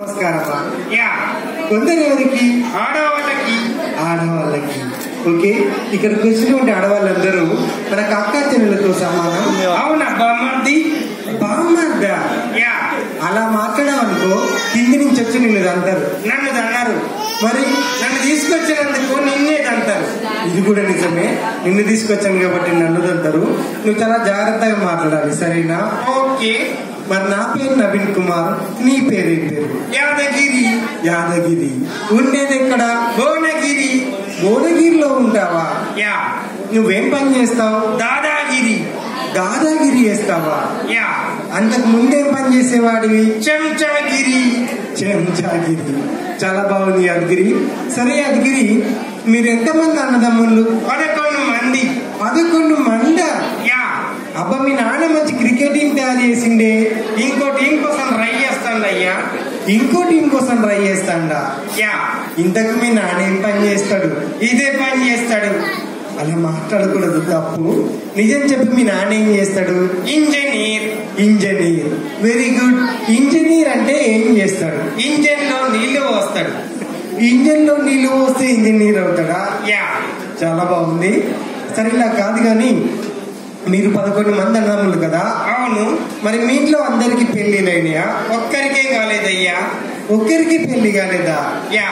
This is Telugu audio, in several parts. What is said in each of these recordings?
నమస్కారమ్మా యా. కొందరు ఎవరికి ఆడవాళ్ళకి. ఆడవాళ్ళకి. ఓకే? ఇక్కడికి వచ్చినటువంటి ఆడవాళ్ళందరూ మనకు అక్క చెల్లెలతో సమానం. అవునా బామ్మర్ది బామ్మర్ద యా. అలా మాట్లాడామనుకో కింది నుంచి వచ్చి నిన్ను అంటారు నన్ను అన్నారు మరి? నన్ను తీసుకొచ్చినందుకు నిన్నే అంటారు ఇది కూడా నిజమే. నిన్ను తీసుకొచ్చాను కాబట్టి నన్ను అంటారు నువ్వు చాలా జాగ్రత్తగా మాట్లాడాలి సరేనా? ఓకే. మరి నా పేరు నవీన్ కుమార్ నీ పేరు పేరు? యాదగిరి. యాదగిరి. ఉండేది ఎక్కడ? భువనగిరి. భువనగిరిలో ఉంటావా? యా. నువ్వేం పని చేస్తావు? దాదాగిరి. దాదాగిరి చేస్తావా? యా. అంతకు ముందేం పని చేసేవాడివి? చెంచాగిరి. చెంచాగిరి. చాలా బాగుంది యాదగిరి. సరే యాదగిరి మీరు ఎంతమంది అన్నదమ్ముళ్ళు? పదకొండు మంది. పదకొండు మంద యా అబ్బా మీ నాన్న మంచి క్రికెట్ టీం తయారు చేసిండే ఇంకో టీం కోసం ట్రై చేస్తాను అయ్యా? ఇంకో టీం కోసం ట్రై చేస్తాడా? యా ఇంతకు మీ నాన్న ఏం పని చేస్తాడు? ఇదే పని చేస్తాడు. అలా మాట్లాడకూడదు తప్పు నిజం చెప్పి మీ నాన్న ఏం చేస్తాడు? Engineer. Engineer. Very good. Engineer అంటే ఏం చేస్తాడు? ఇంజన్లో నీళ్ళు పోస్తాడు. ఇంజన్లో నీళ్ళు పోస్తే ఇంజనీర్ అవుతాడా? యా. చాలా బాగుంది. సరే ఇలా కాదు కానీ మీరు పదకొండు మంది అన్నములు కదా? అవును. మరి మీ ఇంట్లో అందరికి పెళ్ళిలైనయా ఒక్కరికే కాలేదయ్యా? ఒక్కరికి పెళ్ళి కాలేదా? యా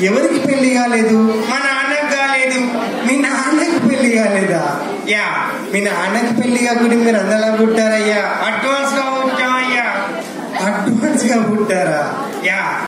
ఎవరికి పెళ్ళి కాలేదు? మా నాన్నకు కాలేదు. మీ నాన్నకి పెళ్ళి కాలేదా? యా మీ నాన్నకి పెళ్ళి కాకుండా మీరు అందలా కుట్టారయ్యా అడ్వాన్స్గా